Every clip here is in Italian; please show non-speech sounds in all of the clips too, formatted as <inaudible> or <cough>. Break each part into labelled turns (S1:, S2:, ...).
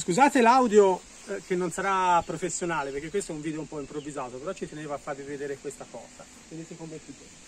S1: Scusate l'audio eh, che non sarà professionale perché questo è un video un po' improvvisato, però ci tenevo a farvi vedere questa cosa. Vedete come tutto.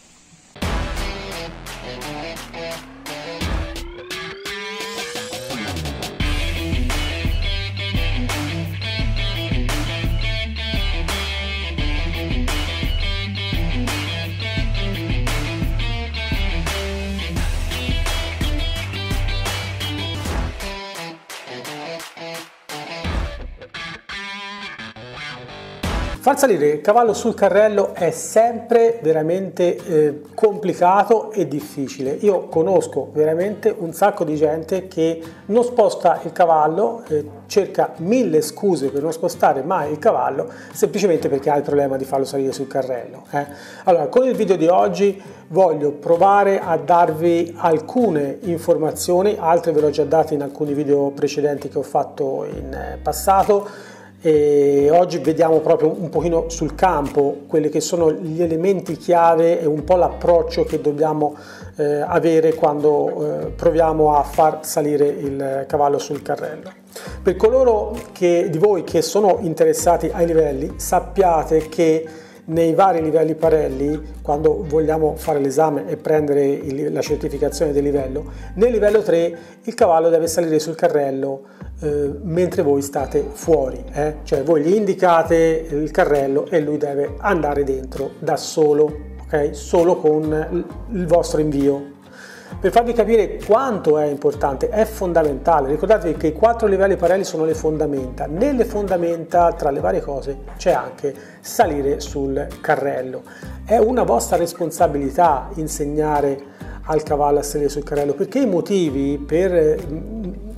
S1: Far salire il cavallo sul carrello è sempre veramente eh, complicato e difficile. Io conosco veramente un sacco di gente che non sposta il cavallo, eh, cerca mille scuse per non spostare mai il cavallo, semplicemente perché ha il problema di farlo salire sul carrello. Eh. Allora, con il video di oggi voglio provare a darvi alcune informazioni, altre ve le ho già date in alcuni video precedenti che ho fatto in eh, passato e oggi vediamo proprio un pochino sul campo quelli che sono gli elementi chiave e un po' l'approccio che dobbiamo eh, avere quando eh, proviamo a far salire il cavallo sul carrello. Per coloro che, di voi che sono interessati ai livelli, sappiate che nei vari livelli Parelli, quando vogliamo fare l'esame e prendere il, la certificazione del livello, nel livello 3 il cavallo deve salire sul carrello eh, mentre voi state fuori, eh? cioè voi gli indicate il carrello e lui deve andare dentro da solo, ok? Solo con il vostro invio. Per farvi capire quanto è importante, è fondamentale, ricordatevi che i quattro livelli parelli sono le fondamenta. Nelle fondamenta, tra le varie cose, c'è anche salire sul carrello. È una vostra responsabilità insegnare al cavallo a salire sul carrello perché i motivi per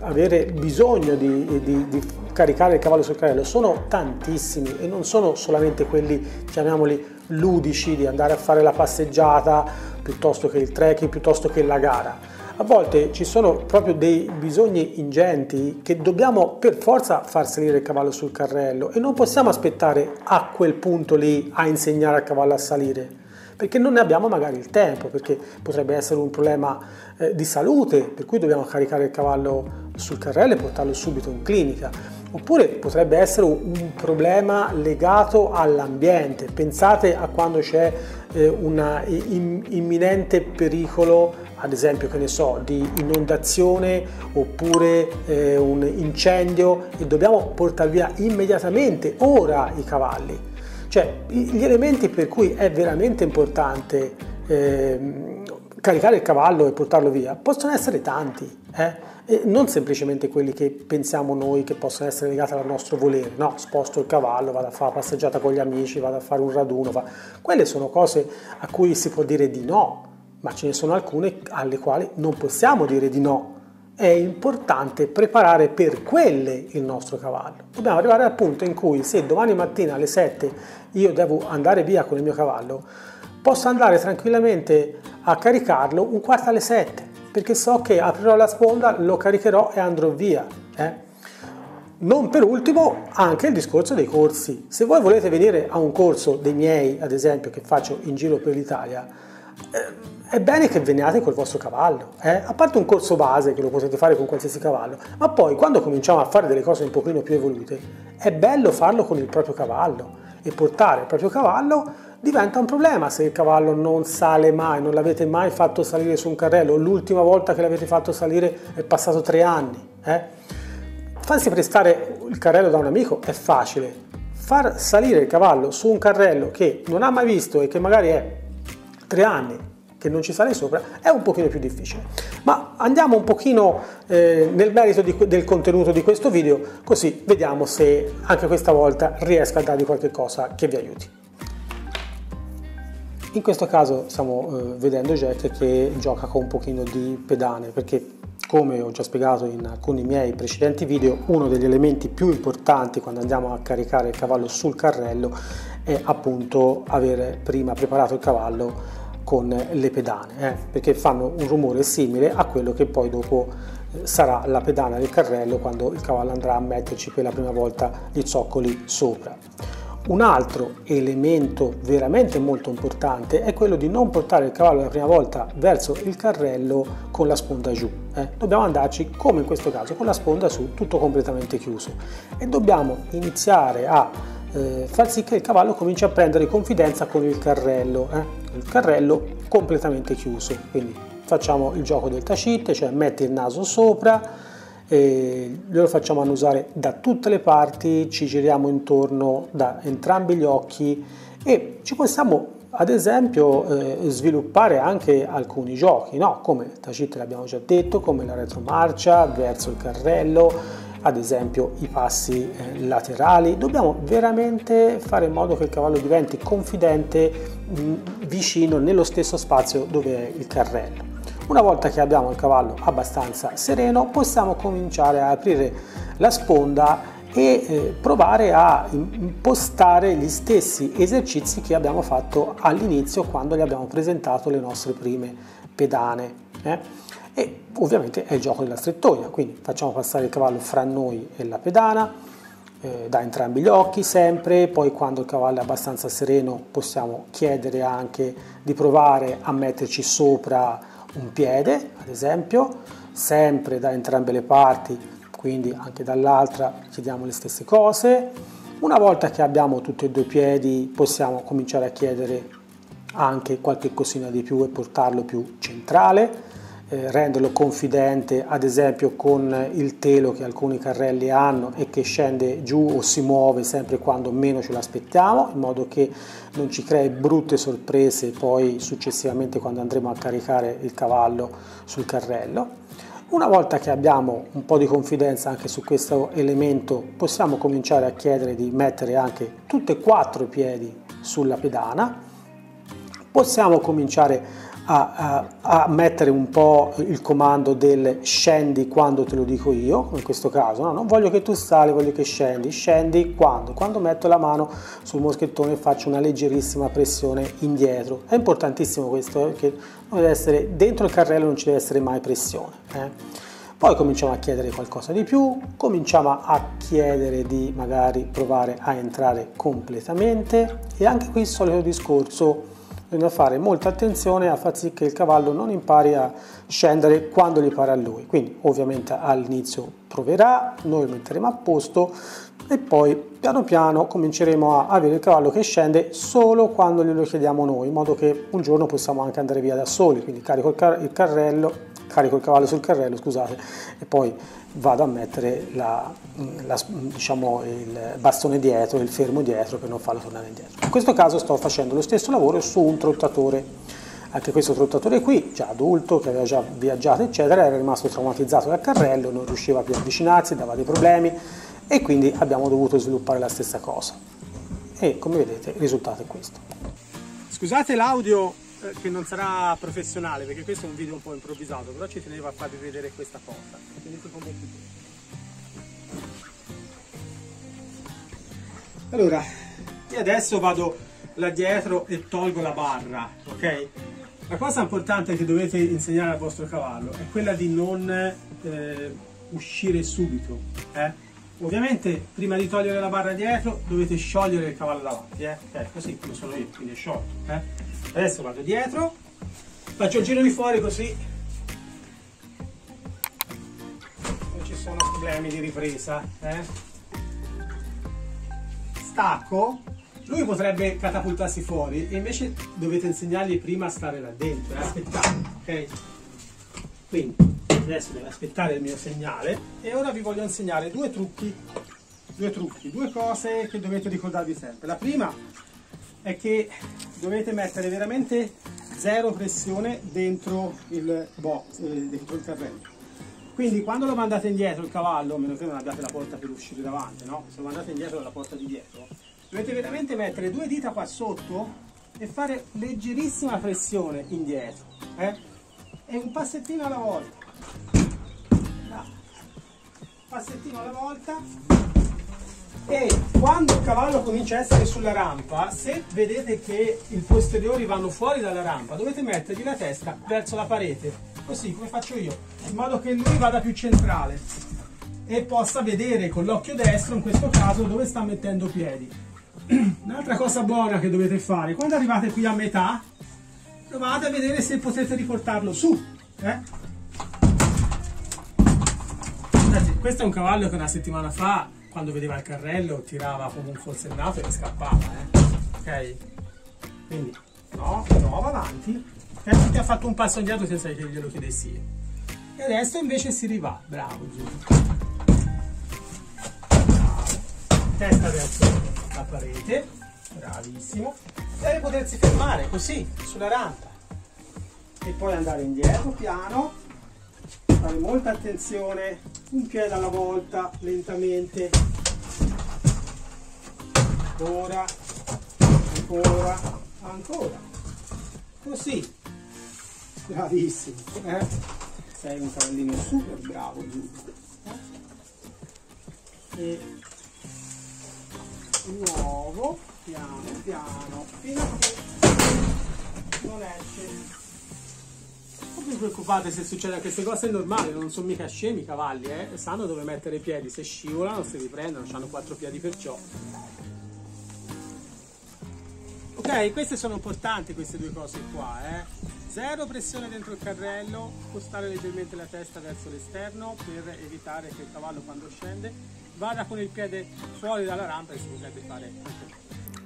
S1: avere bisogno di, di, di, caricare il cavallo sul carrello sono tantissimi e non sono solamente quelli, chiamiamoli ludici, di andare a fare la passeggiata piuttosto che il trekking, piuttosto che la gara. A volte ci sono proprio dei bisogni ingenti che dobbiamo per forza far salire il cavallo sul carrello e non possiamo aspettare a quel punto lì a insegnare al cavallo a salire perché non ne abbiamo magari il tempo, perché potrebbe essere un problema eh, di salute, per cui dobbiamo caricare il cavallo sul carrello e portarlo subito in clinica. Oppure potrebbe essere un problema legato all'ambiente. Pensate a quando c'è eh, un imminente pericolo, ad esempio, che ne so, di inondazione oppure eh, un incendio e dobbiamo portare via immediatamente, ora, i cavalli. Cioè, gli elementi per cui è veramente importante eh, caricare il cavallo e portarlo via possono essere tanti, eh? non semplicemente quelli che pensiamo noi che possono essere legati al nostro volere, no, sposto il cavallo, vado a fare una passeggiata con gli amici, vado a fare un raduno, va... quelle sono cose a cui si può dire di no, ma ce ne sono alcune alle quali non possiamo dire di no, è importante preparare per quelle il nostro cavallo. Dobbiamo arrivare al punto in cui se domani mattina alle 7 io devo andare via con il mio cavallo, posso andare tranquillamente a caricarlo un quarto alle 7, perché so che aprirò la sponda, lo caricherò e andrò via. Eh? Non per ultimo anche il discorso dei corsi. Se voi volete venire a un corso dei miei, ad esempio, che faccio in giro per l'Italia, eh, è bene che veniate col vostro cavallo, eh? a parte un corso base che lo potete fare con qualsiasi cavallo, ma poi quando cominciamo a fare delle cose un pochino più evolute, è bello farlo con il proprio cavallo e portare il proprio cavallo diventa un problema se il cavallo non sale mai, non l'avete mai fatto salire su un carrello, l'ultima volta che l'avete fatto salire è passato tre anni. Eh? Farsi prestare il carrello da un amico è facile, far salire il cavallo su un carrello che non ha mai visto e che magari è tre anni che non ci sale sopra è un pochino più difficile. Ma andiamo un pochino eh, nel merito di, del contenuto di questo video, così vediamo se anche questa volta riesco a darvi qualche cosa che vi aiuti. In questo caso stiamo eh, vedendo Jack che gioca con un pochino di pedane perché come ho già spiegato in alcuni miei precedenti video, uno degli elementi più importanti quando andiamo a caricare il cavallo sul carrello è appunto avere prima preparato il cavallo con le pedane, eh, perché fanno un rumore simile a quello che poi dopo eh, sarà la pedana del carrello quando il cavallo andrà a metterci per la prima volta gli zoccoli sopra. Un altro elemento veramente molto importante è quello di non portare il cavallo la prima volta verso il carrello con la sponda giù. Eh? Dobbiamo andarci, come in questo caso, con la sponda su, tutto completamente chiuso. E dobbiamo iniziare a eh, far sì che il cavallo cominci a prendere confidenza con il carrello, eh? il carrello completamente chiuso. Quindi facciamo il gioco del tacite, cioè metti il naso sopra, lo facciamo annusare da tutte le parti, ci giriamo intorno da entrambi gli occhi e ci possiamo ad esempio eh, sviluppare anche alcuni giochi, no? come Tacite l'abbiamo già detto, come la retromarcia verso il carrello, ad esempio i passi eh, laterali. Dobbiamo veramente fare in modo che il cavallo diventi confidente mh, vicino nello stesso spazio dove è il carrello. Una volta che abbiamo il cavallo abbastanza sereno possiamo cominciare a aprire la sponda e eh, provare a impostare gli stessi esercizi che abbiamo fatto all'inizio quando gli abbiamo presentato le nostre prime pedane. Eh? E ovviamente è il gioco della strettoia, quindi facciamo passare il cavallo fra noi e la pedana, eh, da entrambi gli occhi sempre, poi quando il cavallo è abbastanza sereno possiamo chiedere anche di provare a metterci sopra un piede, ad esempio, sempre da entrambe le parti, quindi anche dall'altra chiediamo le stesse cose. Una volta che abbiamo tutti e due i piedi possiamo cominciare a chiedere anche qualche cosina di più e portarlo più centrale eh, renderlo confidente ad esempio con il telo che alcuni carrelli hanno e che scende giù o si muove sempre quando meno ce l'aspettiamo in modo che non ci crei brutte sorprese poi successivamente quando andremo a caricare il cavallo sul carrello. Una volta che abbiamo un po' di confidenza anche su questo elemento possiamo cominciare a chiedere di mettere anche tutti e quattro i piedi sulla pedana, possiamo cominciare a, a, a, mettere un po' il comando del scendi quando te lo dico io, in questo caso, no? non voglio che tu sali, voglio che scendi, scendi quando? Quando metto la mano sul moschettone e faccio una leggerissima pressione indietro. È importantissimo questo eh, perché essere, dentro il carrello non ci deve essere mai pressione. Eh? Poi cominciamo a chiedere qualcosa di più, cominciamo a chiedere di magari provare a entrare completamente e anche qui il solito discorso bisogna fare molta attenzione a far sì che il cavallo non impari a scendere quando gli pare a lui. Quindi ovviamente all'inizio proverà, noi lo metteremo a posto e poi piano piano cominceremo a avere il cavallo che scende solo quando glielo chiediamo noi, in modo che un giorno possiamo anche andare via da soli, quindi carico il, car il carrello, carico il cavallo sul carrello, scusate, e poi vado a mettere la, la, diciamo, il bastone dietro, il fermo dietro per non farlo tornare indietro. In questo caso sto facendo lo stesso lavoro su un trottatore. Anche questo trottatore qui, già adulto, che aveva già viaggiato, eccetera, era rimasto traumatizzato dal carrello, non riusciva più a avvicinarsi, dava dei problemi e quindi abbiamo dovuto sviluppare la stessa cosa. E come vedete il risultato è questo. Scusate l'audio che non sarà professionale perché questo è un video un po' improvvisato, però ci tenevo a farvi vedere questa cosa. Allora, io adesso vado là dietro e tolgo la barra, ok? La cosa importante che dovete insegnare al vostro cavallo è quella di non eh, uscire subito. Eh? Ovviamente prima di togliere la barra dietro dovete sciogliere il cavallo davanti, eh? eh così come sono io, quindi è sciolto. Eh? Adesso vado dietro. Faccio il giro di fuori così. Non ci sono problemi di ripresa eh? stacco. Lui potrebbe catapultarsi fuori e invece dovete insegnargli prima a stare là dentro e eh? aspettare ok? Quindi adesso deve aspettare il mio segnale e ora vi voglio insegnare due trucchi. Due trucchi due cose che dovete ricordarvi sempre. La prima è che dovete mettere veramente zero pressione dentro il box, eh, dentro il carrello. Quindi quando lo mandate indietro il cavallo, a meno che non abbiate la porta per uscire davanti, no? Se lo mandate indietro dalla porta di dietro, dovete veramente mettere due dita qua sotto e fare leggerissima pressione indietro. Eh? E un passettino alla volta. No. Passettino alla volta e quando il cavallo comincia a essere sulla rampa, se vedete che i posteriori vanno fuori dalla rampa, dovete mettergli la testa verso la parete, così come faccio io, in modo che lui vada più centrale e possa vedere con l'occhio destro, in questo caso, dove sta mettendo i piedi. <clears throat>
S2: un'altra cosa buona che dovete fare, quando arrivate qui a metà, provate a vedere se potete riportarlo su. Eh? Questo è un cavallo che una settimana fa, quando vedeva il carrello, tirava come un forsennato e scappava. Eh? Ok? Quindi, no, prova avanti. Eh, ti ha fatto un passo indietro senza che glielo chiedessi io. E adesso invece si rivà. Bravo Giulio. Testa verso la parete. Bravissimo. Deve potersi fermare così, sulla rampa. E poi andare indietro piano fare molta attenzione un piede alla volta lentamente. Ancora ancora ancora. Così. Bravissimo eh? sei un cavallino super bravo Giulio. E di nuovo piano piano fino a che non esce non vi preoccupate se succede queste cose, è normale, non sono mica scemi i cavalli, eh? sanno dove mettere i piedi, se scivolano si riprendono, hanno quattro piedi perciò. Ok, queste sono importanti queste due cose qua, eh? Zero pressione dentro il carrello, spostare leggermente la testa verso l'esterno per evitare che il cavallo quando scende vada con il piede fuori dalla rampa e si potrebbe fare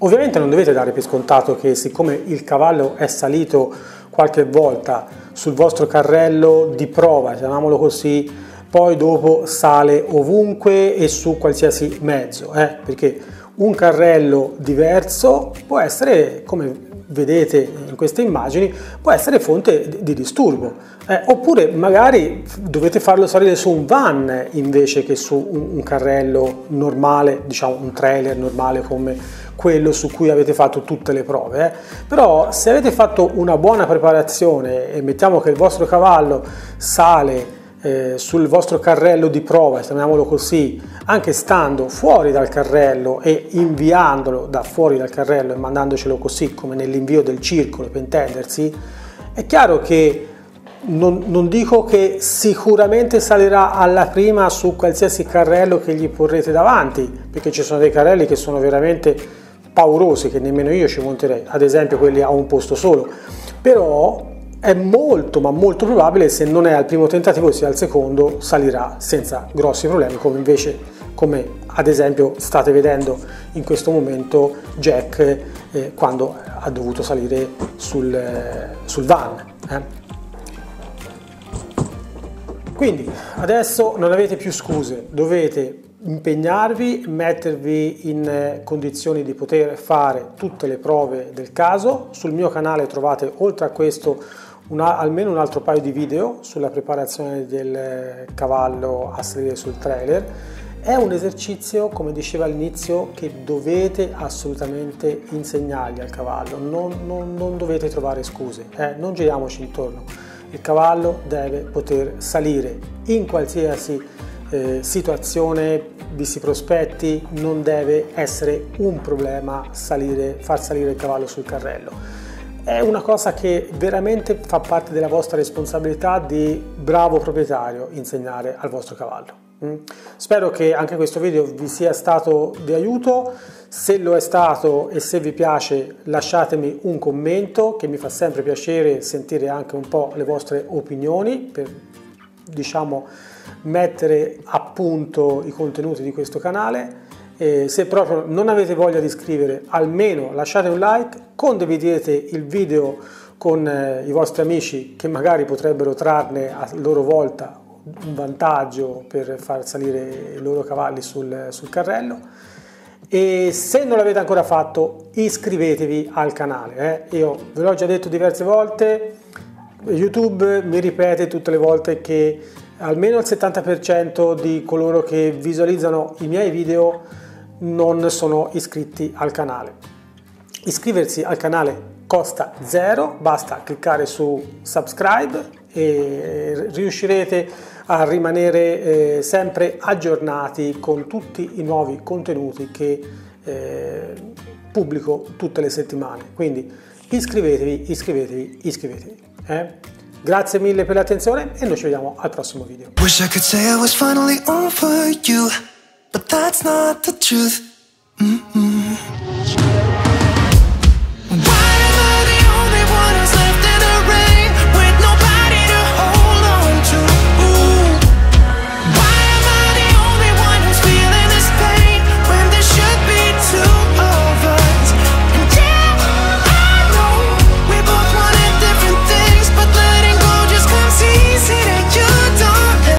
S1: Ovviamente non dovete dare per scontato che siccome il cavallo è salito qualche volta sul vostro carrello di prova, chiamiamolo così, poi dopo sale ovunque e su qualsiasi mezzo, eh? perché un carrello diverso può essere, come vedete in queste immagini, può essere fonte di disturbo. Eh, oppure magari dovete farlo salire su un van invece che su un, carrello normale, diciamo un trailer normale come quello su cui avete fatto tutte le prove. Eh. Però se avete fatto una buona preparazione e mettiamo che il vostro cavallo sale eh, sul vostro carrello di prova, chiamiamolo così, anche stando fuori dal carrello e inviandolo da fuori dal carrello e mandandocelo così come nell'invio del circolo per intendersi, è chiaro che non, non, dico che sicuramente salirà alla prima su qualsiasi carrello che gli porrete davanti, perché ci sono dei carrelli che sono veramente paurosi che nemmeno io ci monterei, ad esempio quelli a un posto solo, però è molto ma molto probabile se non è al primo tentativo sia al secondo salirà senza grossi problemi come invece come ad esempio state vedendo in questo momento Jack eh, quando ha dovuto salire sul, eh, sul van. Eh. Quindi adesso non avete più scuse, dovete impegnarvi, mettervi in eh, condizioni di poter fare tutte le prove del caso. Sul mio canale trovate oltre a questo una, almeno un altro paio di video sulla preparazione del eh, cavallo a salire sul trailer. È un esercizio, come diceva all'inizio, che dovete assolutamente insegnargli al cavallo, non, non, non dovete trovare scuse, eh? non giriamoci intorno. Il cavallo deve poter salire in qualsiasi eh, situazione vi si prospetti, non deve essere un problema salire, far salire il cavallo sul carrello. È una cosa che veramente fa parte della vostra responsabilità di bravo proprietario insegnare al vostro cavallo. Mm? Spero che anche questo video vi sia stato di aiuto, se lo è stato e se vi piace lasciatemi un commento che mi fa sempre piacere sentire anche un po' le vostre opinioni per diciamo mettere a punto i contenuti di questo canale. E se proprio non avete voglia di iscrivere, almeno lasciate un like, condividete il video con eh, i vostri amici che magari potrebbero trarne a loro volta un vantaggio per far salire i loro cavalli sul, sul carrello. E se non l'avete ancora fatto, iscrivetevi al canale. Eh? Io ve l'ho già detto diverse volte, YouTube mi ripete tutte le volte che almeno il 70% di coloro che visualizzano i miei video non sono iscritti al canale. Iscriversi al canale costa zero, basta cliccare su subscribe e riuscirete a rimanere eh, sempre aggiornati con tutti i nuovi contenuti che eh, pubblico tutte le settimane. Quindi iscrivetevi, iscrivetevi, iscrivetevi. Eh? Grazie mille per l'attenzione e noi ci vediamo al prossimo video. Wish I could say I was finally over you, but that's not the truth. Mm -mm.